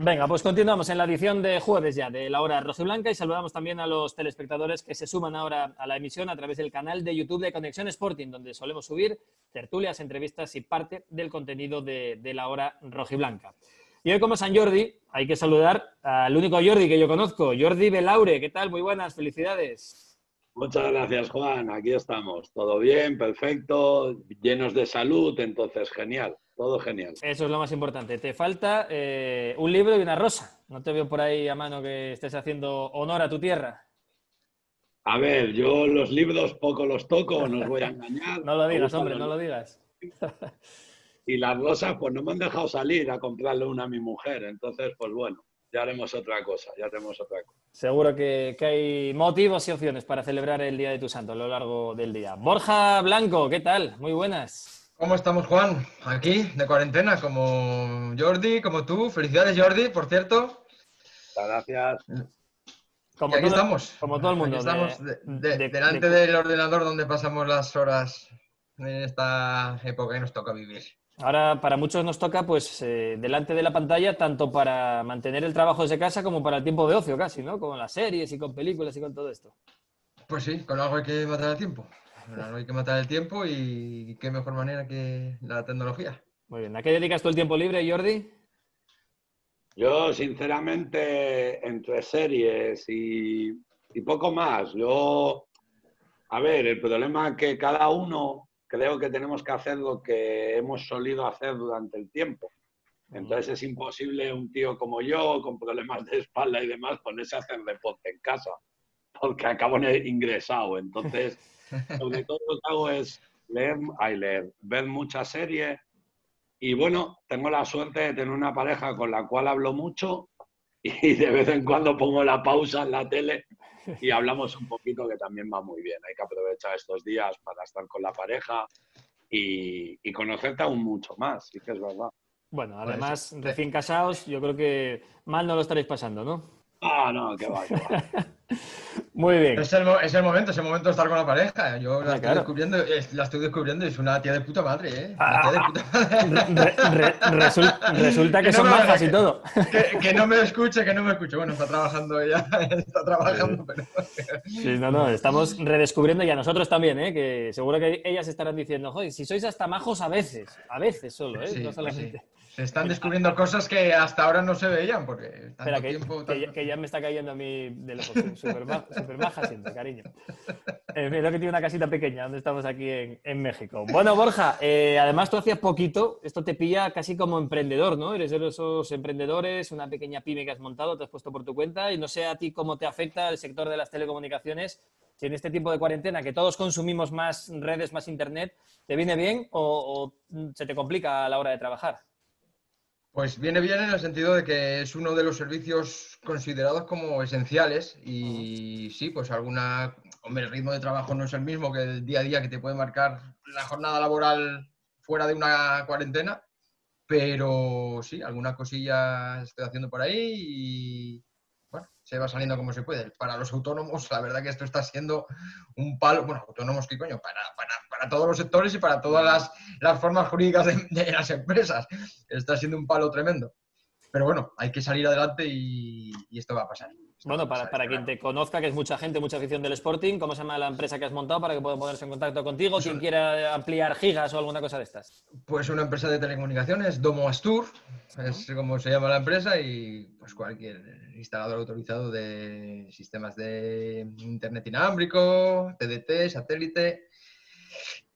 Venga, pues continuamos en la edición de jueves ya de la hora rojiblanca y saludamos también a los telespectadores que se suman ahora a la emisión a través del canal de YouTube de Conexión Sporting, donde solemos subir tertulias, entrevistas y parte del contenido de, de la hora rojiblanca. Y hoy como San Jordi, hay que saludar al único Jordi que yo conozco, Jordi Belaure. ¿Qué tal? Muy buenas, felicidades. Muchas gracias, Juan. Aquí estamos. Todo bien, perfecto, llenos de salud, entonces genial. Todo genial. Eso es lo más importante. Te falta eh, un libro y una rosa. No te veo por ahí a mano que estés haciendo honor a tu tierra. A ver, yo los libros poco los toco, no os voy a engañar. no lo digas, hombre, no lo digas. y las rosas, pues no me han dejado salir a comprarle una a mi mujer. Entonces, pues bueno, ya haremos otra cosa, ya haremos otra cosa. Seguro que, que, hay motivos y opciones para celebrar el Día de tu Santo a lo largo del día. Borja Blanco, ¿qué tal? Muy buenas. ¿Cómo estamos, Juan? Aquí, de cuarentena, como Jordi, como tú. Felicidades, Jordi, por cierto. Gracias. Como aquí estamos. Como todo el mundo. estamos delante del ordenador donde pasamos las horas en esta época que nos toca vivir. Ahora, para muchos nos toca, pues, eh, delante de la pantalla, tanto para mantener el trabajo desde casa como para el tiempo de ocio, casi, ¿no? Con las series y con películas y con todo esto. Pues sí, con algo hay que matar el tiempo no hay que matar el tiempo y qué mejor manera que la tecnología. Muy bien. ¿A qué dedicas tú el tiempo libre, Jordi? Yo, sinceramente, entre series y, poco más. Yo, a ver, el problema es que cada uno creo que tenemos que hacer lo que hemos solido hacer durante el tiempo. Entonces es imposible un tío como yo, con problemas de espalda y demás, ponerse a hacer deporte en casa, porque acabo ingresado. Entonces, sobre todo lo que hago es leer, ay, leer, ver muchas series. Y bueno, tengo la suerte de tener una pareja con la cual hablo mucho y de vez en cuando pongo la pausa en la tele y hablamos un poquito que también va muy bien. Hay que aprovechar estos días para estar con la pareja y, y conocerte aún mucho más, sí que es verdad. Bueno, además, recién casados, yo creo que mal no lo estaréis pasando, ¿no? Ah, no, que va, que va. Muy bien. Es el, es el, momento, es el momento de estar con la pareja. Yo la, ah, estoy, descubriendo, la estoy descubriendo y es una tía de puta madre, ¿eh? Ah, de puta madre. resulta que, son majas y todo. Que, no me escuche, que no me escuche. Bueno, está trabajando ella, está trabajando, pero... Sí, no, no, estamos redescubriendo y a nosotros también, ¿eh? Que seguro que ellas estarán diciendo, joder, si sois hasta majos a veces, a veces solo, ¿eh? no solamente. Se están descubriendo cosas que hasta ahora no se veían, porque Espera, que, tiempo, que, ya, me está cayendo a mí de lejos. Súper maja, siempre, cariño. Eh, que tiene una casita pequeña donde estamos aquí en, México. Bueno, Borja, eh, además tú hacías poquito, esto te pilla casi como emprendedor, ¿no? Eres de esos emprendedores, una pequeña pyme que has montado, te has puesto por tu cuenta, y no sé a ti cómo te afecta el sector de las telecomunicaciones, si en este tipo de cuarentena que todos consumimos más redes, más internet, ¿te viene bien o se te complica a la hora de trabajar? Pues viene bien en el sentido de que es uno de los servicios considerados como esenciales y sí, pues alguna, hombre, el ritmo de trabajo no es el mismo que el día a día que te puede marcar la jornada laboral fuera de una cuarentena, pero sí, alguna cosilla estoy haciendo por ahí y, se va saliendo como se puede. Para los autónomos, la verdad que esto está siendo un palo, bueno, autónomos, ¿qué coño? Para, para, todos los sectores y para todas las, las formas jurídicas de, las empresas. Está siendo un palo tremendo. Pero bueno, hay que salir adelante y esto va a pasar. Bueno, para, para, quien te conozca, que es mucha gente, mucha afición del Sporting, ¿cómo se llama la empresa que has montado para que pueda ponerse en contacto contigo? Pues quien quiera ampliar gigas o alguna cosa de estas. Pues una empresa de telecomunicaciones, Domo Astur, es como se llama la empresa, y pues cualquier instalador autorizado de sistemas de internet inalámbrico, TDT, satélite,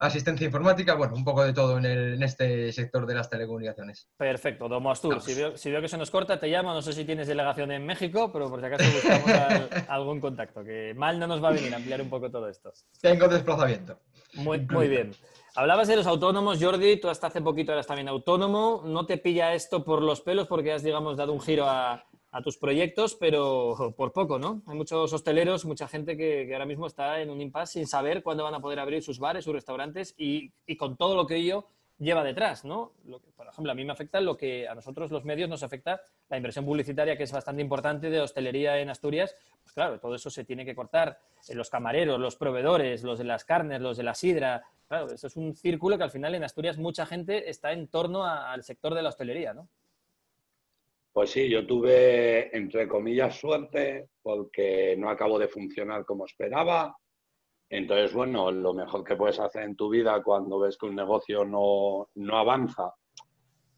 asistencia informática, bueno, un poco de todo en, este sector de las telecomunicaciones. Perfecto, Domo Astur. Si veo, que se nos corta, te llamo. No sé si tienes delegación en México, pero por si acaso buscamos algún contacto, que mal no nos va a venir a ampliar un poco todo esto. Tengo desplazamiento. Muy, muy bien. Hablabas de los autónomos, Jordi, tú hasta hace poquito eras también autónomo. ¿No te pilla esto por los pelos porque has, digamos, dado un giro a, a tus proyectos, pero por poco, ¿no? Hay muchos hosteleros, mucha gente que, ahora mismo está en un impasse sin saber cuándo van a poder abrir sus bares, sus restaurantes y, con todo lo que ello lleva detrás, ¿no? Lo que, por ejemplo, a mí me afecta lo que a nosotros los medios nos afecta la inversión publicitaria, que es bastante importante de hostelería en Asturias. Pues claro, todo eso se tiene que cortar. Eh, los camareros, los proveedores, los de las carnes, los de la sidra. Claro, eso es un círculo que al final en Asturias mucha gente está en torno al sector de la hostelería, ¿no? Pues sí, yo tuve, entre comillas, suerte porque no acabo de funcionar como esperaba. Entonces, bueno, lo mejor que puedes hacer en tu vida cuando ves que un negocio no, no avanza,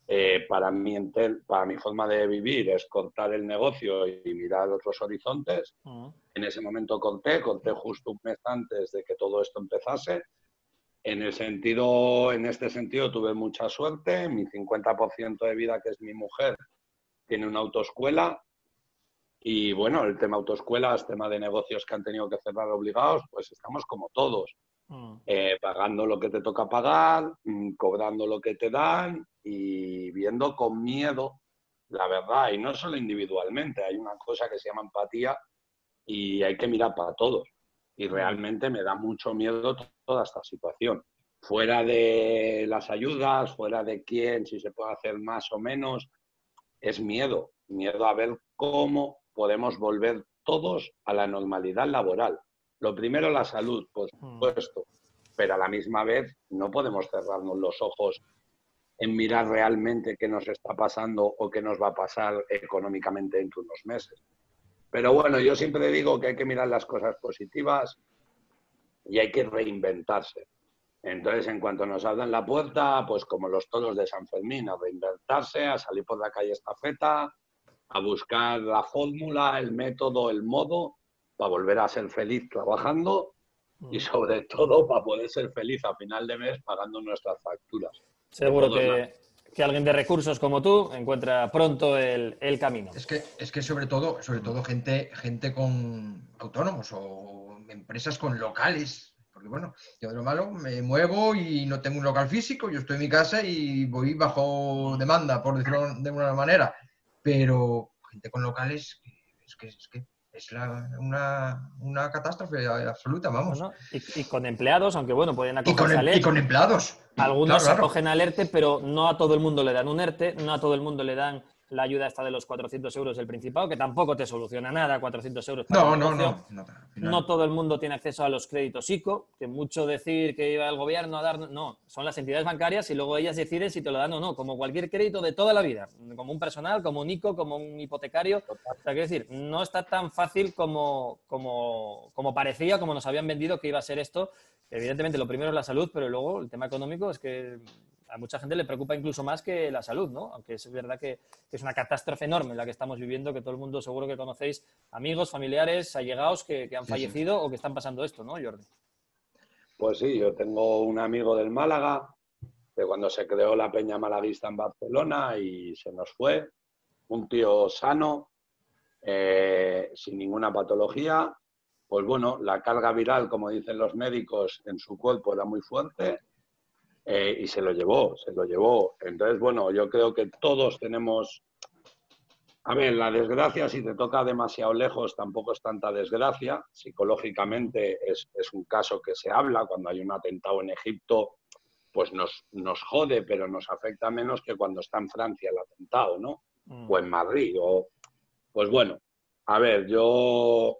eh, para, mi, para mi forma de vivir es cortar el negocio y mirar otros horizontes. Mm. En ese momento corté, corté justo un mes antes de que todo esto empezase. En, el sentido, en este sentido tuve mucha suerte. Mi 50% de vida, que es mi mujer, tiene una autoescuela. Y bueno, el tema autoescuelas, tema de negocios que han tenido que cerrar obligados, pues estamos como todos. Mm. Eh, pagando lo que te toca pagar, mm, cobrando lo que te dan y viendo con miedo la verdad. Y no solo individualmente, hay una cosa que se llama empatía y hay que mirar para todos. Y realmente me da mucho miedo toda esta situación. Fuera de las ayudas, fuera de quién, si se puede hacer más o menos, es miedo. Miedo a ver cómo podemos volver todos a la normalidad laboral. Lo primero, la salud, por mm. supuesto, pero a la misma vez no podemos cerrarnos los ojos en mirar realmente qué nos está pasando o qué nos va a pasar económicamente dentro de unos meses. Pero bueno, yo siempre digo que hay que mirar las cosas positivas y hay que reinventarse. Entonces, en cuanto nos abran la puerta, pues como los toros de San Fermín, a reinventarse, a salir por la calle estafeta, a buscar la fórmula, el método, el modo, para volver a ser feliz trabajando y mm. sobre todo para poder ser feliz a final de mes pagando nuestras facturas. Seguro que, que, alguien de recursos como tú encuentra pronto el, el, camino. Es que, es que sobre todo, sobre todo gente, gente con autónomos o empresas con locales. Porque bueno, yo de lo malo me muevo y no tengo un local físico, yo estoy en mi casa y voy bajo demanda, por decirlo de una manera. Pero gente con locales, es que, es que es una, una, catástrofe absoluta, vamos. y, con empleados, aunque bueno, pueden acogerse al ERTE. Y con empleados. Algunos se acogen al ERTE, pero no a todo el mundo le dan un ERTE, no a todo el mundo le dan la ayuda esta de los 400 euros del Principado, que tampoco te soluciona nada, 400 euros. no, no, no, no, todo el mundo tiene acceso a los créditos ICO, que mucho decir que iba el gobierno a dar, no, son las entidades bancarias y luego ellas deciden si te lo dan o no, como cualquier crédito de toda la vida, como un personal, como un ICO, como un hipotecario. O sea, quiero decir, no está tan fácil como, como, como parecía, como nos habían vendido que iba a ser esto. Evidentemente, lo primero es la salud, pero luego el tema económico es que a mucha gente le preocupa incluso más que la salud, ¿no? Aunque es verdad que, es una catástrofe enorme la que estamos viviendo, que todo el mundo seguro que conocéis amigos, familiares, allegados que, que han fallecido o que están pasando esto, ¿no, Jordi? Pues sí, yo tengo un amigo del Málaga, de cuando se creó la Peña Malaguista en Barcelona y se nos fue, un tío sano, eh, sin ninguna patología, pues bueno, la carga viral, como dicen los médicos, en su cuerpo era muy fuerte eh, y se lo llevó, se lo llevó. Entonces, bueno, yo creo que todos tenemos... A ver, la desgracia, si te toca demasiado lejos, tampoco es tanta desgracia. Psicológicamente es, un caso que se habla. Cuando hay un atentado en Egipto, pues nos, nos jode, pero nos afecta menos que cuando está en Francia el atentado, ¿no? Mm. O en Madrid. O... Pues bueno, a ver, yo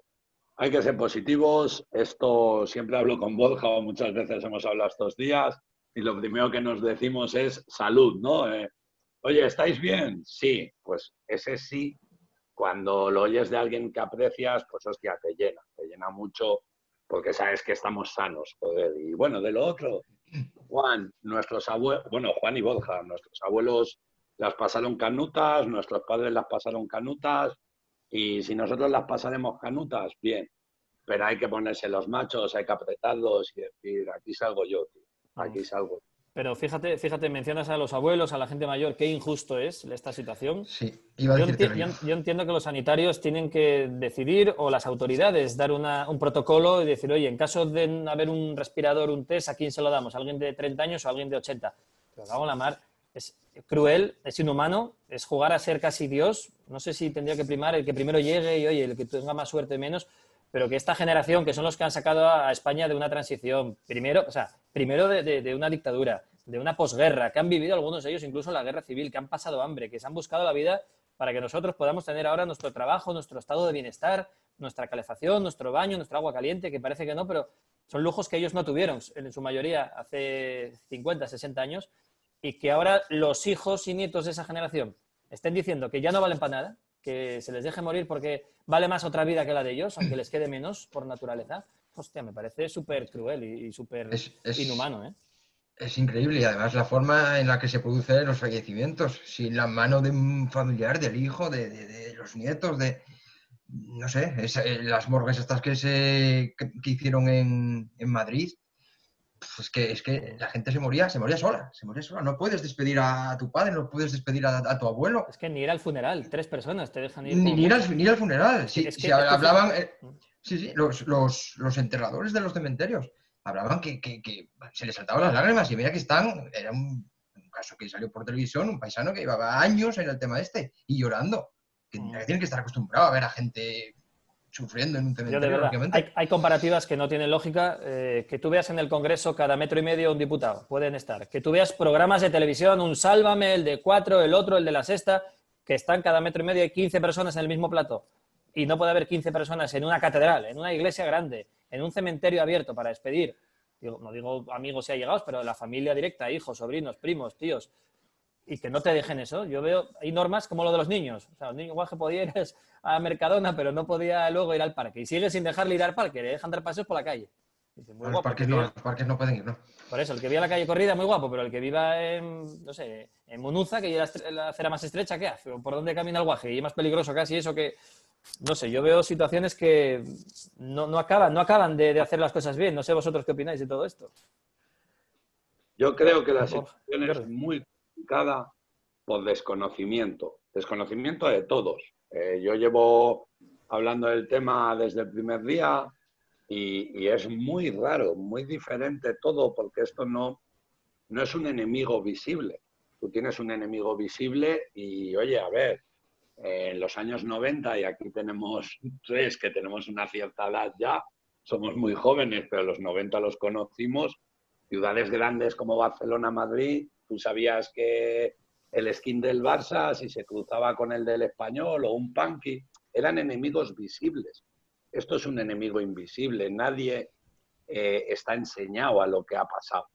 hay que ser positivos. Esto siempre hablo con Borja, o muchas veces hemos hablado estos días y lo primero que nos decimos es salud, ¿no? Eh, Oye, ¿estáis bien? Sí, pues ese sí, cuando lo oyes de alguien que aprecias, pues hostia, te llena, te llena mucho porque sabes que estamos sanos, joder. Y bueno, de lo otro, Juan, nuestros abuelos, bueno, Juan y Borja, nuestros abuelos las pasaron canutas, nuestros padres las pasaron canutas, y si nosotros las pasaremos canutas, bien. Pero hay que ponerse los machos, hay que apretarlos y decir, aquí salgo yo, tío aquí salgo. Pero fíjate, fíjate, mencionas a los abuelos, a la gente mayor, qué injusto es esta situación. Sí, iba a yo, yo, entiendo que los sanitarios tienen que decidir, o las autoridades, dar un protocolo y decir, oye, en caso de haber un respirador, un test, ¿a quién se lo damos? ¿A alguien de 30 años o a alguien de 80? Pero hago la mar, es cruel, es inhumano, es jugar a ser casi Dios. No sé si tendría que primar el que primero llegue y, oye, el que tenga más suerte menos pero que esta generación, que son los que han sacado a España de una transición, primero, o sea, primero de, una dictadura, de una posguerra, que han vivido algunos de ellos incluso la guerra civil, que han pasado hambre, que se han buscado la vida para que nosotros podamos tener ahora nuestro trabajo, nuestro estado de bienestar, nuestra calefacción, nuestro baño, nuestro agua caliente, que parece que no, pero son lujos que ellos no tuvieron en su mayoría hace 50, 60 años y que ahora los hijos y nietos de esa generación estén diciendo que ya no valen para nada, que se les deje morir porque vale más otra vida que la de ellos, aunque les quede menos por naturaleza, hostia, me parece súper cruel y, súper inhumano, ¿eh? Es increíble. Y además la forma en la que se producen los fallecimientos, sin la mano de un familiar, del hijo, de, los nietos, de, no sé, eh, las morgues estas que se que, hicieron en, en Madrid, pues que, es que la gente se moría, se moría sola, se moría sola. No puedes despedir a tu padre, no puedes despedir a, tu abuelo. Es que ni ir al funeral, tres personas te dejan ir. Ni, ir, al, ni al, funeral. Sí, si hablaban, eh, sí, sí, los, los, los, enterradores de los cementerios hablaban que, que, que, se les saltaban las lágrimas y mira que están, era un, caso que salió por televisión, un paisano que llevaba años en el tema este y llorando. Que, mm. tienen que estar acostumbrados a ver a gente sufriendo en un cementerio. Hay, hay, comparativas que no tienen lógica. Eh, que tú veas en el Congreso cada metro y medio un diputado, pueden estar. Que tú veas programas de televisión, un Sálvame, el de cuatro, el otro, el de la sexta, que están cada metro y medio y 15 personas en el mismo plato. Y no puede haber 15 personas en una catedral, en una iglesia grande, en un cementerio abierto para despedir. no digo amigos y allegados, pero la familia directa, hijos, sobrinos, primos, tíos, y que no te dejen eso. Yo veo, hay normas como lo de los niños. O sea, los niños igual que podía ir a Mercadona, pero no podía luego ir al parque. Y sigue sin dejarle ir al parque, le dejan dar paseos por la calle. los, parques no, los, parques no, pueden ir, ¿no? Por eso, el que viva la calle corrida, muy guapo, pero el que viva en, no sé, en Monuza, que es la acera más estrecha, ¿qué hace? ¿Por dónde camina el guaje? Y es más peligroso casi eso que... No sé, yo veo situaciones que no, no acaban, no acaban de, de hacer las cosas bien. No sé vosotros qué opináis de todo esto. Yo creo que la situación es muy complicada por desconocimiento, desconocimiento de todos. Eh, yo llevo hablando del tema desde el primer día y, es muy raro, muy diferente todo, porque esto no, no es un enemigo visible. Tú tienes un enemigo visible y, oye, a ver, en los años 90, y aquí tenemos tres que tenemos una cierta edad ya, somos muy jóvenes, pero los 90 los conocimos, ciudades grandes como Barcelona, Madrid, tú sabías que el skin del Barça, si se cruzaba con el del español o un punky, eran enemigos visibles. Esto es un enemigo invisible, nadie eh, está enseñado a lo que ha pasado.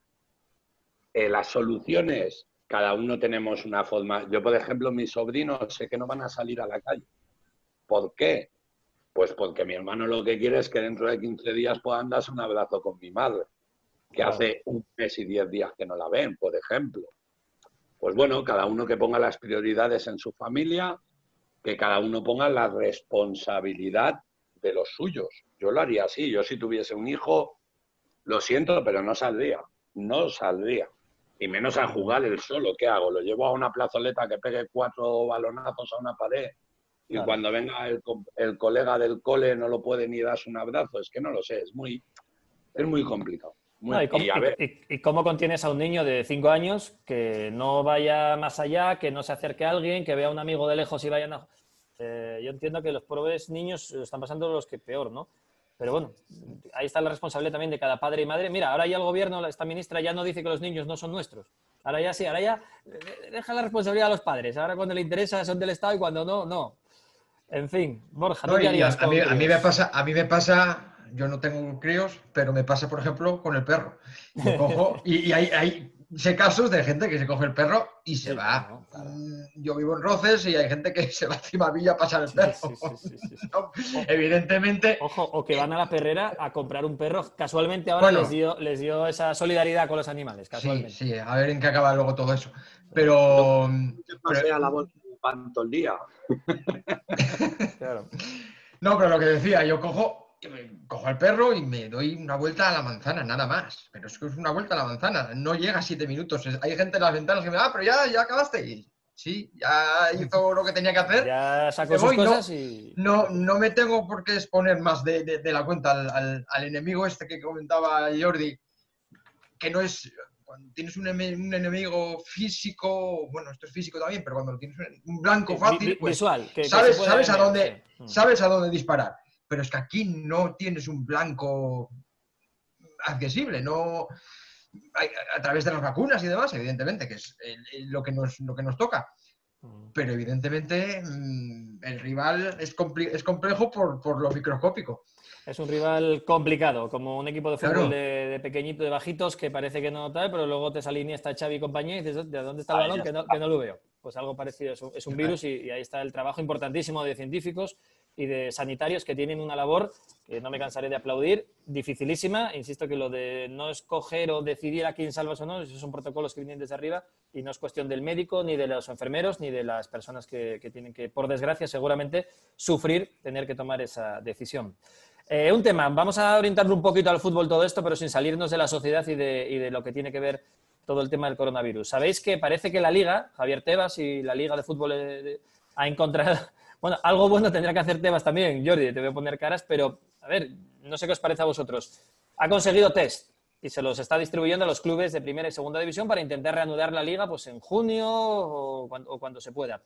Eh, las soluciones, cada uno tenemos una forma. Yo, por ejemplo, mis sobrinos sé que no van a salir a la calle. ¿Por qué? Pues porque mi hermano lo que quiere es que dentro de 15 días puedan darse un abrazo con mi madre que hace un mes y diez días que no la ven, por ejemplo. Pues bueno, cada uno que ponga las prioridades en su familia, que cada uno ponga la responsabilidad de los suyos. Yo lo haría así. Yo si tuviese un hijo, lo siento, pero no saldría. No saldría. Y menos a jugar el solo. ¿Qué hago? ¿Lo llevo a una plazoleta que pegue cuatro balonazos a una pared? Y cuando venga el, el, colega del cole no lo puede ni darse un abrazo. Es que no lo sé. Es muy, es muy complicado y, cómo, contienes a un niño de 5 años que no vaya más allá, que no se acerque a alguien, que vea a un amigo de lejos y vaya a... Eh, yo entiendo que los pobres niños están pasando los que peor, ¿no? Pero bueno, ahí está la responsabilidad también de cada padre y madre. Mira, ahora ya el gobierno, esta ministra ya no dice que los niños no son nuestros. Ahora ya sí, ahora ya eh, deja la responsabilidad a los padres. Ahora cuando le interesa son del Estado y cuando no, no. En fin, Borja, no, a, mí, a, mí, me pasa, a mí me pasa yo no tengo críos, pero me pasa, por ejemplo, con el perro. y, hay, hay sé casos de gente que se coge el perro y se va. Mm, yo vivo en Roces y hay gente que se va encima a Villa a pasar el perro. evidentemente. Ojo, o que van a la perrera a comprar un perro. Casualmente ahora les, dio, les dio esa solidaridad con los animales. Casualmente. Sí, sí, a ver en qué acaba luego todo eso. Pero. pero... a la bolsa todo el día. claro. No, pero lo que decía, yo cojo cojo al perro y me doy una vuelta a la manzana, nada más. Pero es que es una vuelta a la manzana, no llega a siete minutos. Hay gente en las ventanas que me da, ah, pero ya, ya acabaste. Y, sí, ya hizo lo que tenía que hacer. Ya sacó sus cosas y... No, no me tengo por qué exponer más de, la cuenta al, enemigo este que comentaba Jordi, que no es... Cuando tienes un, enemigo físico, bueno, esto es físico también, pero cuando tienes un blanco fácil, pues, visual, sabes, sabes, a dónde, sabes a dónde disparar pero es que aquí no tienes un blanco accesible, no a, través de las vacunas y demás, evidentemente, que es lo, que nos, lo que nos toca. Mm. Pero evidentemente mm, el rival es, es complejo por, lo microscópico. Es un rival complicado, como un equipo de fútbol de, pequeñito, de bajitos, que parece que no tal, pero luego te sale esta Xavi y compañía y dices, ¿de dónde está el balón? Que no, que no, lo veo. pues algo parecido. Es un, virus y, ahí está el trabajo importantísimo de científicos y de sanitarios que tienen una labor que no me cansaré de aplaudir, dificilísima. Insisto que lo de no escoger o decidir a quién salvas o no, esos son protocolos que vienen desde arriba y no es cuestión del médico, ni de los enfermeros, ni de las personas que, tienen que, por desgracia, seguramente sufrir tener que tomar esa decisión. Eh, un tema, vamos a orientarlo un poquito al fútbol todo esto, pero sin salirnos de la sociedad y de, y de lo que tiene que ver todo el tema del coronavirus. Sabéis que parece que la Liga, Javier Tebas y la Liga de Fútbol eh, ha encontrado bueno, algo bueno tendrá que hacer Tebas también, Jordi, te voy a poner caras, pero a ver, no sé qué os parece a vosotros. Ha conseguido test y se los está distribuyendo a los clubes de primera y segunda división para intentar reanudar la liga pues en junio o cuando, se pueda.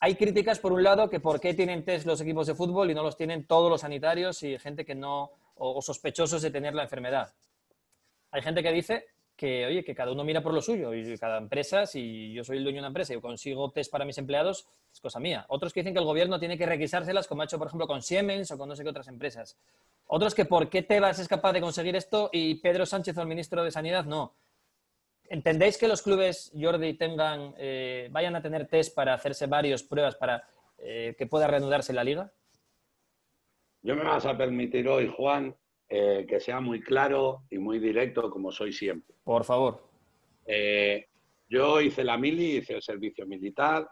Hay críticas, por un lado, que por qué tienen test los equipos de fútbol y no los tienen todos los sanitarios y gente que no, o sospechosos de tener la enfermedad. Hay gente que dice que, oye, que cada uno mira por lo suyo y cada empresa, si yo soy el dueño de una empresa y consigo test para mis empleados, es cosa mía. Otros que dicen que el gobierno tiene que requisárselas, como ha hecho, por ejemplo, con Siemens o con no sé qué otras empresas. Otros que por qué Tebas es capaz de conseguir esto y Pedro Sánchez o el ministro de Sanidad no. ¿Entendéis que los clubes, Jordi, tengan, eh, vayan a tener test para hacerse varias pruebas para eh, que pueda reanudarse la liga? Yo me vas a permitir hoy, Juan, eh, que sea muy claro y muy directo como soy siempre. Por favor. Eh, yo hice la mili, hice el servicio militar.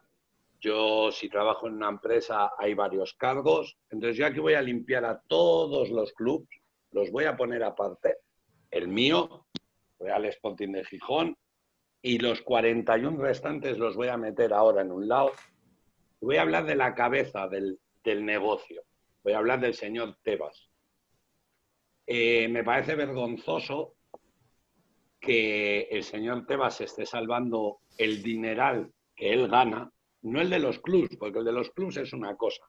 Yo, si trabajo en una empresa, hay varios cargos. Entonces, yo aquí voy a limpiar a todos los clubes, los voy a poner aparte. El mío, Real Sporting de Gijón, y los 41 restantes los voy a meter ahora en un lado. Voy a hablar de la cabeza del, del negocio. Voy a hablar del señor Tebas. Eh, me parece vergonzoso que el señor Tebas esté salvando el dineral que él gana, no el de los clubs, porque el de los clubs es una cosa,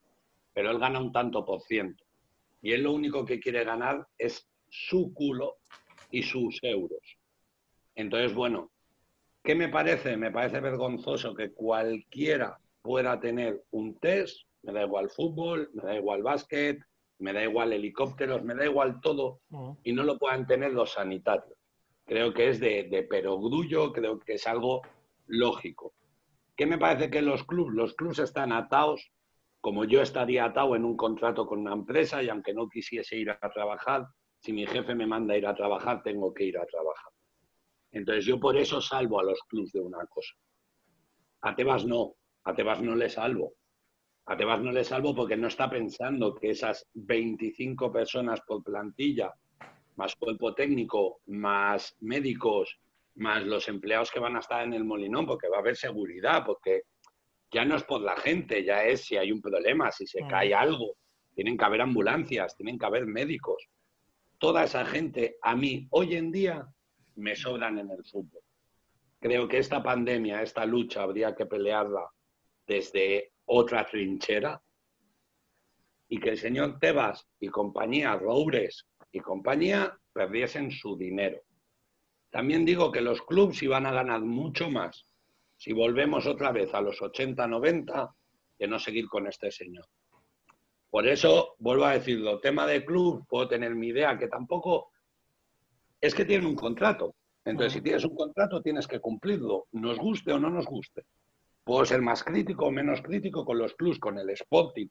pero él gana un tanto por ciento. Y él lo único que quiere ganar es su culo y sus euros. Entonces, bueno, ¿qué me parece? Me parece vergonzoso que cualquiera pueda tener un test, me da igual fútbol, me da igual básquet, me da igual helicópteros, me da igual todo, y no lo puedan tener los sanitarios. Creo que es de, de perogrullo, creo que es algo lógico. ¿Qué me parece que los clubes? Los clubes están atados, como yo estaría atado en un contrato con una empresa y aunque no quisiese ir a trabajar, si mi jefe me manda a ir a trabajar, tengo que ir a trabajar. Entonces yo por eso salvo a los clubes de una cosa. A Tebas no, a Tebas no le salvo. A Tebas no le salvo porque no está pensando que esas 25 personas por plantilla, más cuerpo técnico, más médicos, más los empleados que van a estar en el molinón, porque va a haber seguridad, porque ya no es por la gente, ya es si hay un problema, si se cae algo, tienen que haber ambulancias, tienen que haber médicos. Toda esa gente a mí hoy en día me sobran en el fútbol. Creo que esta pandemia, esta lucha, habría que pelearla desde otra trinchera y que el señor Tebas y compañía, Roures y compañía, perdiesen su dinero. También digo que los clubes iban a ganar mucho más si volvemos otra vez a los 80-90 que no seguir con este señor. Por eso, vuelvo a decirlo, tema de club, puedo tener mi idea, que tampoco es que tienen un contrato. Entonces, si tienes un contrato, tienes que cumplirlo, nos guste o no nos guste. Puedo ser más crítico o menos crítico con los clubs, con el Sporting.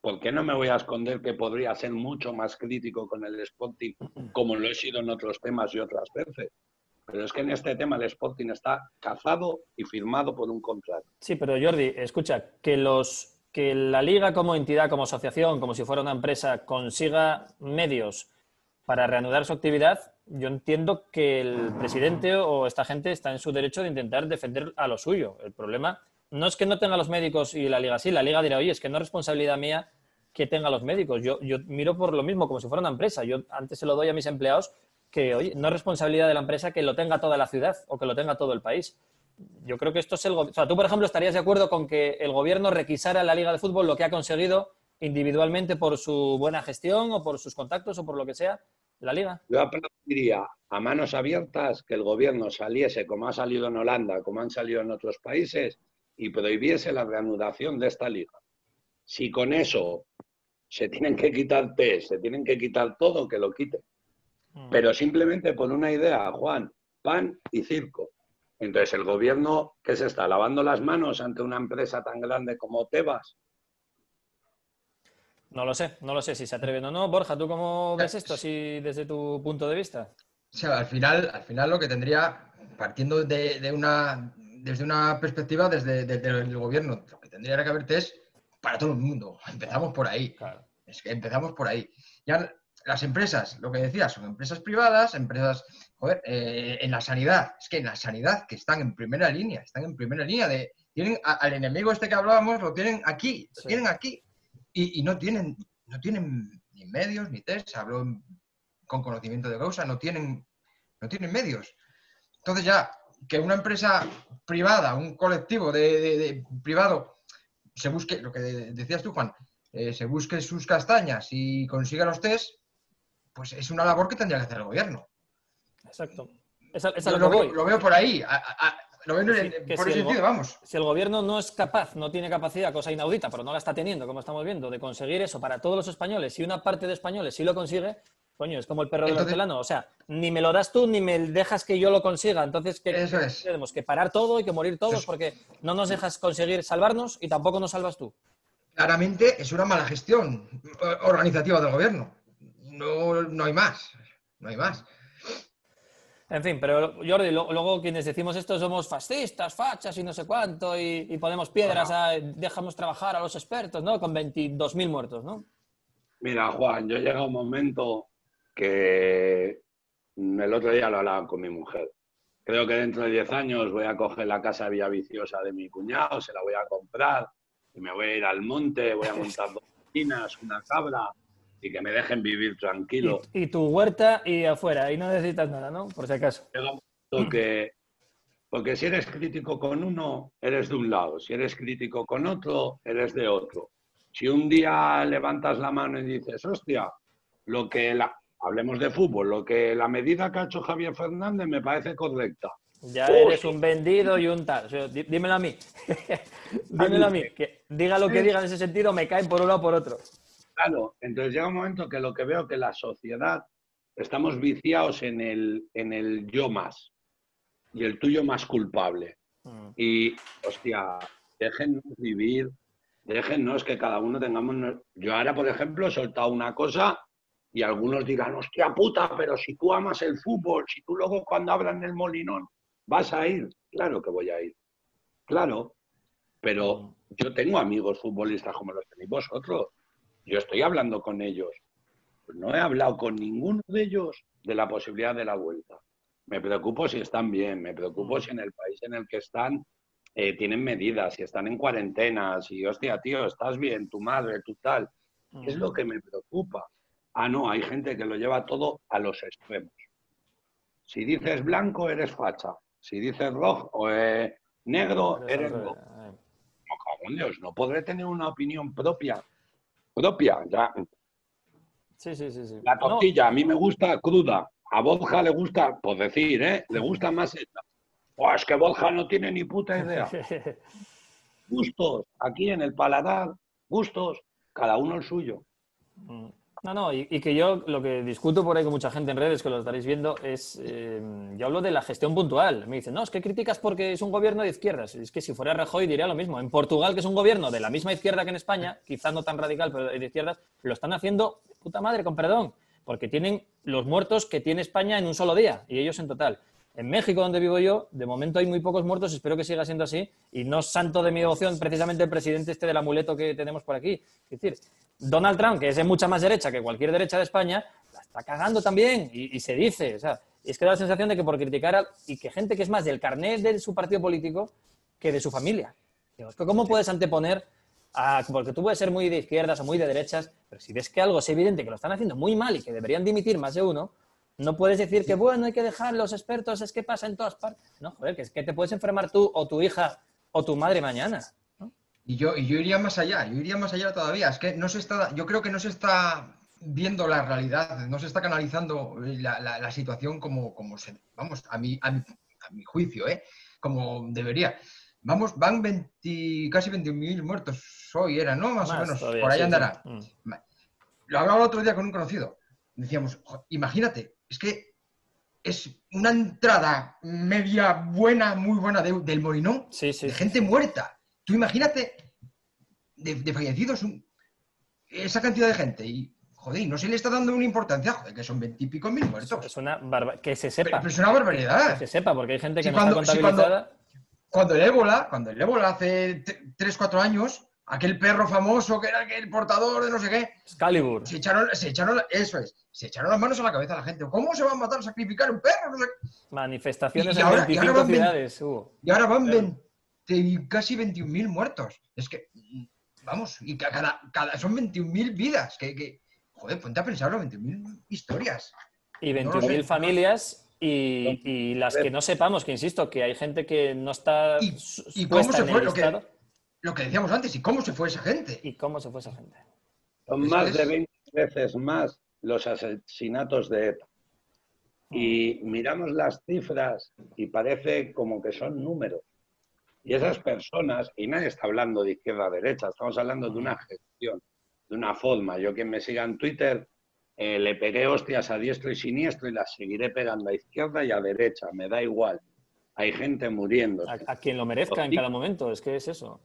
porque no me voy a esconder que podría ser mucho más crítico con el Sporting, como lo he sido en otros temas y otras veces? Pero es que en este tema el Sporting está cazado y firmado por un contrato. Sí, pero Jordi, escucha, que los que la liga como entidad, como asociación, como si fuera una empresa, consiga medios para reanudar su actividad, yo entiendo que el presidente o esta gente está en su derecho de intentar defender a lo suyo. El problema no es que no tenga los médicos y la liga sí, la liga dirá, oye, es que no es responsabilidad mía que tenga los médicos. Yo, yo miro por lo mismo, como si fuera una empresa. Yo antes se lo doy a mis empleados que, oye, no es responsabilidad de la empresa que lo tenga toda la ciudad o que lo tenga todo el país. Yo creo que esto es el... O sea, tú, por ejemplo, estarías de acuerdo con que el gobierno requisara a la Liga de Fútbol lo que ha conseguido individualmente por su buena gestión o por sus contactos o por lo que sea, la liga. Yo aplaudiría a manos abiertas que el gobierno saliese, como ha salido en Holanda, como han salido en otros países, y prohibiese la reanudación de esta liga. Si con eso se tienen que quitar test, se tienen que quitar todo, que lo quiten. Mm. Pero simplemente por una idea, Juan, pan y circo. Entonces, ¿el gobierno qué se está? ¿Lavando las manos ante una empresa tan grande como Tebas? No lo sé, no lo sé si se atreven o no. Borja, ¿tú cómo ves esto así desde tu punto de vista? O sea, al final, al final lo que tendría, partiendo de, una, desde una perspectiva desde, el gobierno, lo que tendría que haberte es para todo el mundo. Empezamos por ahí. Es que empezamos por ahí. Ya las empresas, lo que decía, son empresas privadas, empresas, joder, eh, en la sanidad, es que en la sanidad, que están en primera línea, están en primera línea de, tienen al enemigo este que hablábamos, lo tienen aquí, lo tienen aquí, y, no tienen, no tienen ni medios, ni test, hablo con conocimiento de causa, no tienen, no tienen medios. Entonces ya, que una empresa privada, un colectivo de, privado, se busque, lo que decías tú, Juan, eh, se busque sus castañas y consiga los test, pues es una labor que tendría que hacer el gobierno. Exacto. lo, veo, por ahí. lo veo por ese sentido, vamos. Si el gobierno no es capaz, no tiene capacidad, cosa inaudita, pero no la está teniendo, como estamos viendo, de conseguir eso para todos los españoles, y una parte de españoles sí lo consigue, coño, es como el perro del hortelano. O sea, ni me lo das tú, ni me dejas que yo lo consiga. Entonces, ¿qué tenemos? Que parar todo y que morir todos, porque no nos dejas conseguir salvarnos y tampoco nos salvas tú. Claramente es una mala gestión organizativa del gobierno no, no hay más, no hay más. En fin, pero Jordi, luego quienes decimos esto somos fascistas, fachas y no sé cuánto, y, ponemos piedras, a, dejamos trabajar a los expertos, ¿no? Con 22.000 muertos, ¿no? Mira, Juan, yo llega un momento que el otro día lo hablaba con mi mujer. Creo que dentro de 10 años voy a coger la casa viciosa de mi cuñado, se la voy a comprar, y me voy a ir al monte, voy a montar dos piscinas, una cabra, y que me dejen vivir tranquilo. Y, tu huerta y afuera, y no necesitas nada, ¿no? Por si acaso. Porque, porque si eres crítico con uno, eres de un lado, si eres crítico con otro, eres de otro. Si un día levantas la mano y dices, hostia, lo que la, hablemos de fútbol, lo que la medida que ha hecho Javier Fernández me parece correcta. Ya eres un vendido y un tal. dímelo a mí. dímelo a mí. Que diga lo que diga en ese sentido, me caen por uno o por otro. Claro, entonces llega un momento que lo que veo que la sociedad estamos viciados en el, en el yo más y el tuyo más culpable. Mm. Y, hostia, déjennos vivir, déjennos que cada uno tengamos... Yo ahora, por ejemplo, he soltado una cosa y algunos dirán, hostia puta, pero si tú amas el fútbol, si tú luego cuando abran el molinón vas a ir, claro que voy a ir, claro, pero yo tengo amigos futbolistas como los tenéis vosotros yo estoy hablando con ellos. No he hablado con ninguno de ellos de la posibilidad de la vuelta. Me preocupo si están bien, me preocupo si en el país en el que están eh, tienen medidas, si están en cuarentena, si, hostia, tío, estás bien, tu madre, tu tal. Es lo que me preocupa. Ah, no, hay gente que lo lleva todo a los extremos. Si dices blanco, eres facha. Si dices rojo o eh, negro, eres rojo. No, Dios, no podré tener una opinión propia propia. Ya. Sí, sí, sí, sí. La tortilla a mí me gusta cruda. A Borja le gusta, por decir, ¿eh? Le gusta más esta. es que Borja no tiene ni puta idea. Gustos, aquí en el paladar, gustos, cada uno el suyo. Mm. No, no, y, que yo lo que discuto por ahí con mucha gente en redes, que lo estaréis viendo, es, eh, yo hablo de la gestión puntual. Me dicen, no, es que criticas porque es un gobierno de izquierdas. Es que si fuera Rajoy diría lo mismo. En Portugal, que es un gobierno de la misma izquierda que en España, quizás no tan radical, pero de izquierdas, lo están haciendo puta madre, con perdón, porque tienen los muertos que tiene España en un solo día, y ellos en total. En México, donde vivo yo, de momento hay muy pocos muertos, espero que siga siendo así, y no santo de mi devoción precisamente el presidente este del amuleto que tenemos por aquí. Es decir, Donald Trump, que es de mucha más derecha que cualquier derecha de España, la está cagando también y, se dice. O sea, es que da la sensación de que por criticar a, y que gente que es más del carnet de su partido político que de su familia. ¿Cómo puedes anteponer a, porque tú puedes ser muy de izquierdas o muy de derechas, pero si ves que algo es evidente que lo están haciendo muy mal y que deberían dimitir más de uno, no puedes decir que bueno, hay que dejar los expertos, es que pasa en todas partes. No, joder, que es que te puedes enfermar tú o tu hija o tu madre mañana. Y yo, yo iría más allá, yo iría más allá todavía. Es que no se está, yo creo que no se está viendo la realidad, no se está canalizando la, situación como, como se, vamos, a mi, a mi, juicio, ¿eh? como debería. Vamos, van 20, casi 21.000 muertos hoy, era, ¿no? Más, o menos, por ahí andará. Mm. Lo hablaba el otro día con un conocido. Decíamos, imagínate, es que es una entrada media buena, muy buena del Molinón, Sí, de gente muerta. Tú imagínate de, de fallecidos un- esa cantidad de gente y, joder, y no se le está dando una importancia, joder, que son veintipico mil muertos. Es una barba- que se sepa. pero es una barbaridad. Que se sepa, porque hay gente que no cuando- está sí, cuando- contabilizada. Cuando el ébola, cuando el ébola hace 3, 4 años, aquel perro famoso que era el portador de no sé qué, Excalibur. se echaron, se echaron, eso es, se echaron las manos a la cabeza a la gente. ¿Cómo se va a matar, sacrificar un perro? No sé qué. Manifestaciones Y en ahora- y 25 ahora van ciudades. hubo. Y ahora van Pero- 20 y casi 21.000 muertos. Es que, vamos, y ca- cada, cada, son 21.000 vidas. Que, que, joder, ponte a pensarlo, 21.000 historias. Y No lo 21.000 sé. familias y, y las que no sepamos, que insisto, que hay gente que no está Y- cómo se fue lo que-. Lo que decíamos antes, ¿y cómo se fue esa gente? ¿Y cómo se fue esa gente? Son más es. de 20 veces más los asesinatos de ETA. Y miramos las cifras y parece como que son números. Y esas personas, y nadie está hablando de izquierda a derecha, estamos hablando de una gestión, de una forma. Yo quien me siga en Twitter, eh, le pegué hostias a diestro y siniestro y las seguiré pegando a izquierda y a derecha, me da igual. Hay gente muriendo. A, a quien lo merezca en cada momento, es que es eso.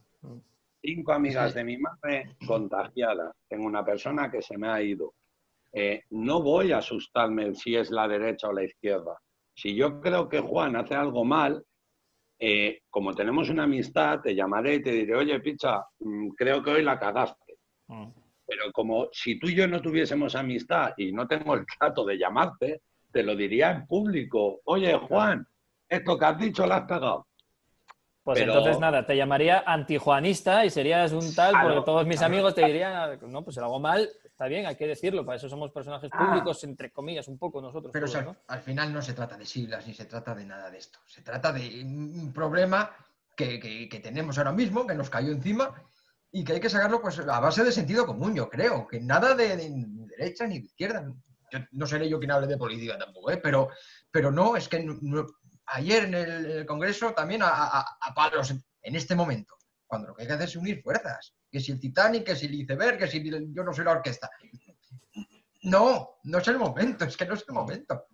cinco amigas de mi madre contagiadas. Tengo una persona que se me ha ido. Eh, no voy a asustarme si es la derecha o la izquierda. Si yo creo que Juan hace algo mal, eh, como tenemos una amistad, te llamaré y te diré, oye, picha, mm, creo que hoy la cagaste. Mm. Pero como si tú y yo no tuviésemos amistad y no tengo el trato de llamarte, te lo diría en público. Oye, Juan, esto que has dicho la has cagado. Pues Pero- entonces nada, te llamaría antijuanista y serías un tal, porque todos mis amigos te dirían, no, pues lo hago mal, está bien, hay que decirlo, para eso somos personajes Ah. públicos, entre comillas, un poco nosotros. Pero al final no se trata de siglas ni se trata de nada de esto. Se trata de un problema que, que- que tenemos ahora mismo, que nos cayó encima y que hay que sacarlo pues, a base de sentido común, yo creo. Que nada de, de derecha ni de izquierda. Yo- no seré yo quien hable de política tampoco, ¿eh? pero, pero no, es que no- ayer en el, en el Congreso también a, a- a palos en, en este momento, cuando lo que hay que hacer es unir fuerzas. Que si el Titanic, que si el iceberg, que si el- yo no soy la orquesta. No, no es el momento, es que no es el momento.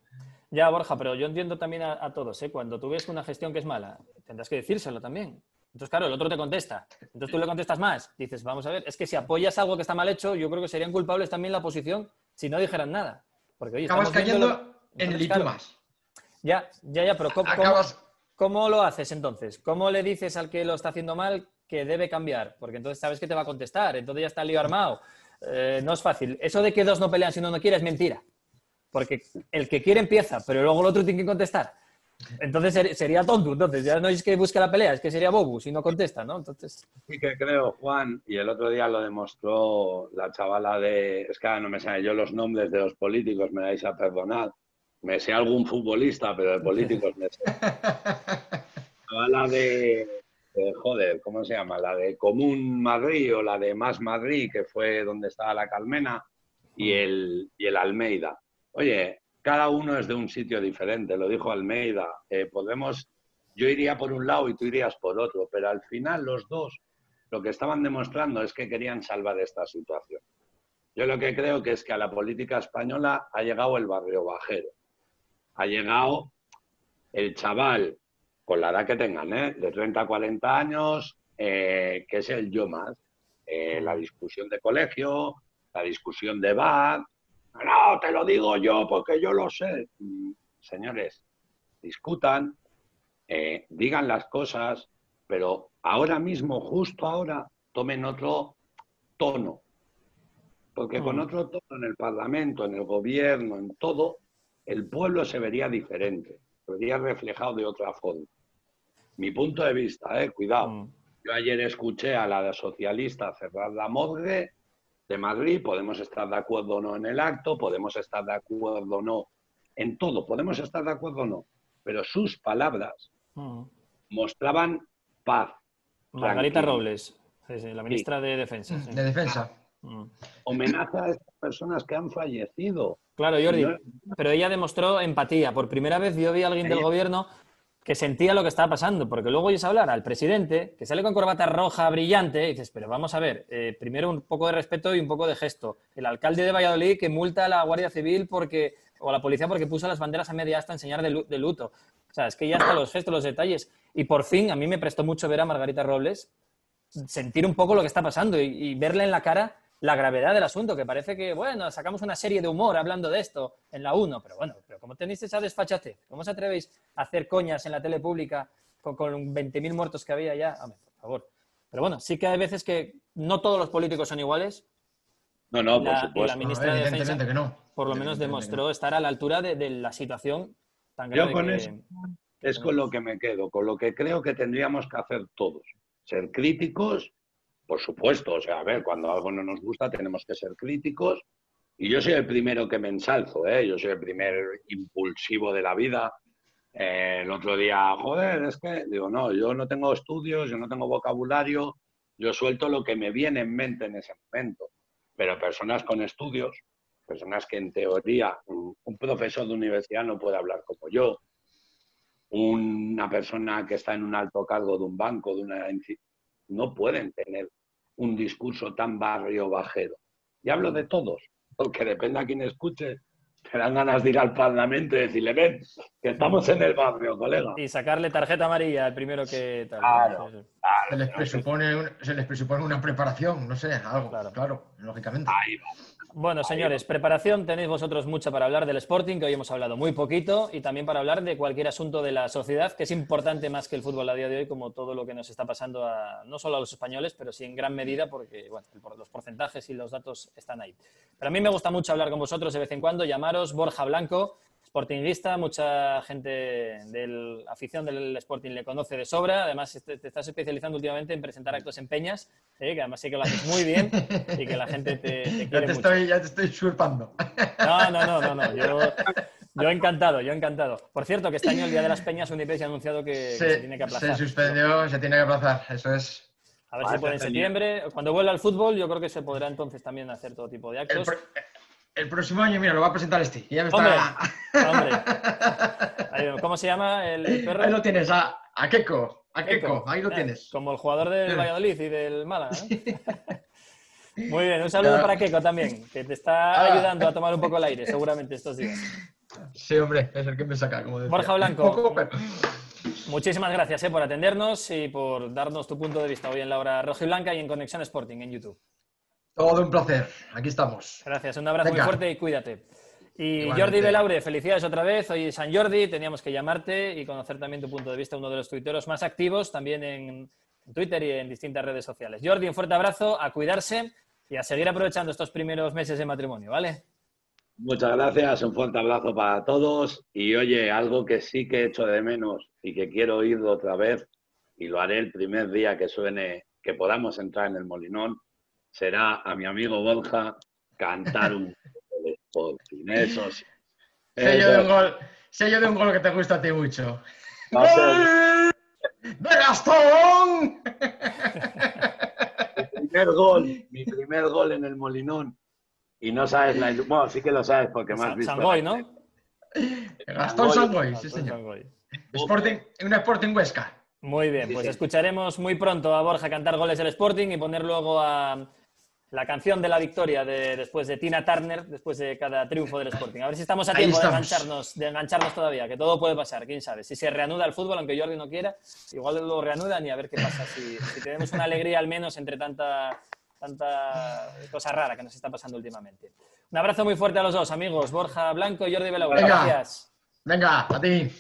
Ya, Borja, pero yo entiendo también a, a todos, ¿eh? Cuando tú ves una gestión que es mala, tendrás que decírselo también. Entonces, claro, el otro te contesta. Entonces tú le contestas más. Dices, vamos a ver, es que si apoyas algo que está mal hecho, yo creo que serían culpables también la oposición si no dijeran nada. Porque, oye, Acabas cayendo en Entonces, claro, más. Ya, ya, ya, pero ¿cómo, cómo- Acabas. cómo lo haces entonces? ¿Cómo le dices al que lo está haciendo mal que debe cambiar? Porque entonces sabes que te va a contestar, entonces ya está el lío armado. Eh, no es fácil. Eso de que dos no pelean si uno no quiere es mentira. Porque el que quiere empieza, pero luego el otro tiene que contestar. Entonces ser- sería tonto. Entonces ya no es que busque la pelea, es que sería bobu si no contesta, ¿no? Entonces, Sí que creo, Juan, y el otro día lo demostró la chavala de... Es que no me sale yo los nombres de los políticos, me dais a perdonar. Me sé algún futbolista, pero de políticos me sé. La chavala de, de- Joder, ¿cómo se llama? La de Común Madrid o la de Más Madrid, que fue donde estaba la Calmena, y el, y el Almeida. Oye, cada uno es de un sitio diferente, lo dijo Almeida. Eh, podemos yo iría por un lado y tú irías por otro, pero al final los dos lo que estaban demostrando es que querían salvar esta situación. Yo lo que creo que es que a la política española ha llegado el barrio bajero, ha llegado el chaval con la edad que tengan, ¿eh? de 30 a 40 años, eh, que es el yo más, Eh, la discusión de colegio, la discusión de bar, no, te lo digo yo porque yo lo sé. Señores, discutan, digan las cosas, pero ahora mismo, justo ahora, tomen otro tono. Porque con Mm. otro tono en el Parlamento, en el gobierno, en todo, el pueblo se vería diferente, se vería reflejado de otra forma. Mi punto de vista, eh, cuidado. mm, Yo ayer escuché a la socialista cerrar la morgue de Madrid, podemos estar de acuerdo o no en el acto, podemos estar de acuerdo o no en todo, podemos estar de acuerdo o no, pero sus palabras mm. mostraban paz, Margarita. Robles, la ministra de Defensa. sí. De defensa. Mm. homenaje a estas personas que han fallecido. Claro, Jordi, pero ella demostró empatía. Por primera vez yo vi a alguien del gobierno que sentía lo que estaba pasando, porque luego oyes hablar al presidente, que sale con corbata roja brillante, y dices, pero vamos a ver, eh, primero un poco de respeto y un poco de gesto. El alcalde de Valladolid que multa a la Guardia Civil porque, o a la policía porque puso las banderas a media asta en señal de, luto. O sea, es que ya están los gestos, los detalles. Y por fin, a mí me prestó mucho ver a Margarita Robles sentir un poco lo que está pasando y verle en la cara la gravedad del asunto, que parece que, bueno, sacamos una serie de humor hablando de esto en la 1, pero bueno, pero ¿cómo tenéis esa desfachatez? ¿Cómo os atrevéis a hacer coñas en la tele pública con, con 20.000 muertos que había ya? por favor. Pero bueno, sí que hay veces que no todos los políticos son iguales. No, no, por supuesto. la ministra de Defensa, que no. por lo menos demostró estar a la altura de, la situación tan grave Yo con eso es con lo que me quedo, con lo que creo que tendríamos que hacer todos. Ser críticos por supuesto, o sea, a ver, cuando algo no nos gusta tenemos que ser críticos. Y yo soy el primero que me ensalzo, ¿eh? Yo soy el primer impulsivo de la vida. Eh, el otro día, joder, es que, digo, no, yo no tengo estudios, yo no tengo vocabulario, yo suelto lo que me viene en mente en ese momento. Pero personas con estudios, personas que en teoría un, un profesor de universidad no puede hablar como yo, una persona que está en un alto cargo de un banco, de una no pueden tener un discurso tan barrio bajero. Y hablo de todos, porque depende a quien escuche, te dan ganas de ir al Parlamento y decirle, ven, que estamos en el barrio, colega. Y sacarle tarjeta amarilla al primero que... Claro, se, les presupone, se les presupone una preparación, no sé, algo, claro, claro lógicamente. Ahí va. Bueno, señores, preparación tenéis vosotros mucha para hablar del Sporting, que hoy hemos hablado muy poquito, y también para hablar de cualquier asunto de la sociedad, que es importante más que el fútbol a día de hoy, como todo lo que nos está pasando a, no solo a los españoles, pero sí en gran medida, porque bueno, los porcentajes y los datos están ahí. Pero a mí me gusta mucho hablar con vosotros de vez en cuando, llamaros Borja Blanco, Sportingista, mucha gente de la afición del Sporting le conoce de sobra. Además, te, estás especializando últimamente en presentar actos en peñas, ¿eh? que además sí que lo haces muy bien y que la gente te, quiere ya te Estoy, ya te estoy surpando. No, no, no, no, no. Yo, yo, encantado, yo encantado. Por cierto, que este año, el Día de las Peñas, Unipes ha anunciado que, se tiene que aplazar. Se suspendió, se tiene que aplazar, eso es. A ver si puede en septiembre. Cuando vuelva al fútbol, yo creo que se podrá entonces también hacer todo tipo de actos. El próximo año, mira, lo va a presentar este. Ya me está... hombre, ¿Cómo se llama el, perro? Ahí lo tienes, a, a Keko. A Keko, ahí lo eh, tienes. Como el jugador del Valladolid y del Málaga. Muy bien, un saludo para Keko también, que te está ah. ayudando a tomar un poco el aire, seguramente estos días. Sí, hombre, es el que me saca, como decía. Borja Blanco, muchísimas gracias eh, por atendernos y por darnos tu punto de vista hoy en la hora roja y blanca y en Conexión Sporting en YouTube. Todo un placer. Aquí estamos. Gracias. Un abrazo muy fuerte y cuídate. Y Jordi Belaure, felicidades otra vez. Hoy es San Jordi, teníamos que llamarte y conocer también tu punto de vista, uno de los tuiteros más activos también en Twitter y en distintas redes sociales. Jordi, un fuerte abrazo, a cuidarse y a seguir aprovechando estos primeros meses de matrimonio, ¿vale? Muchas gracias, un fuerte abrazo para todos. Y oye, algo que sí que he hecho de menos y que quiero oírlo otra vez, y lo haré el primer día que suene, que podamos entrar en el Molinón, será a mi amigo Borja cantar un Sporting. Eso sí. Sello, de un gol, sello de un gol que te gusta a ti mucho. ¡Gol ¡De Gastón! mi primer gol, mi primer gol en el Molinón. Y no sabes la... Bueno, sí que lo sabes porque me has visto. Sangoy, ¿no? Gastón Sangoy, sí señor. Sporting, una Sporting Huesca. Muy bien, pues escucharemos muy pronto a Borja cantar goles del Sporting y poner luego a la canción de la victoria de, después de Tina Turner, después de cada triunfo del Sporting. A ver si estamos a tiempo de engancharnos, de engancharnos todavía, que todo puede pasar, quién sabe. Si se reanuda el fútbol, aunque Jordi no quiera, igual lo reanudan y a ver qué pasa. Si, tenemos una alegría al menos entre tanta, tanta cosa rara que nos está pasando últimamente. Un abrazo muy fuerte a los dos, amigos. Borja Blanco y Jordi Belaura. Gracias. Venga, a ti.